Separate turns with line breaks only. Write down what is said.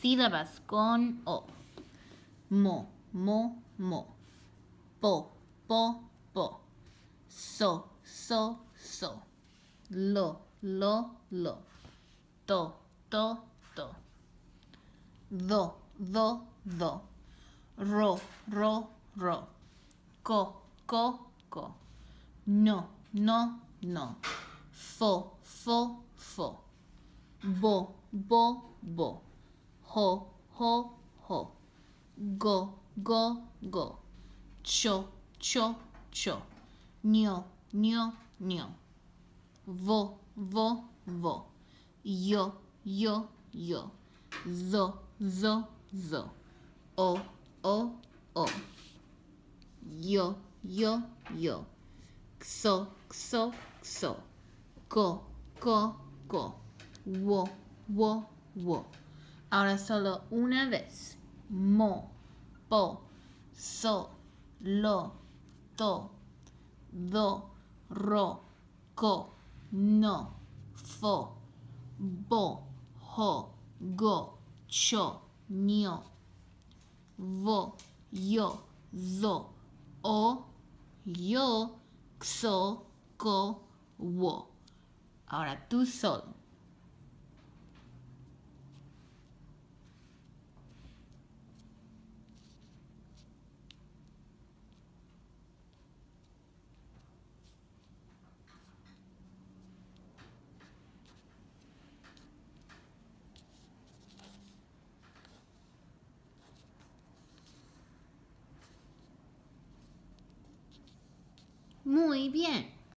sílabas con O. Mo, mo, mo. Po, po, po. So, so, so. Lo, lo, lo. To, to, to. Do, do, do. Ro, ro, ro. Co, co, co. No, no, no. Fo, fo, fo. Bo, bo, bo. Ho, ho, ho. Go, go, go. Cho, cho, cho. Ño, ño, ño. Vo, vo, vo. Yo, yo, yo. Zo, zo, zo. O, o, o. Yo, yo, yo. Xo, xo, xo. Co, co, co. Wo, wo, wo. Ahora solo una vez. Mo, po, so, lo, to, do, ro, co, no, fo, bo, ho, go, cho, ño, vo, yo, zo, o, yo, xo, co, wo. Ahora tú solo. Muy bien.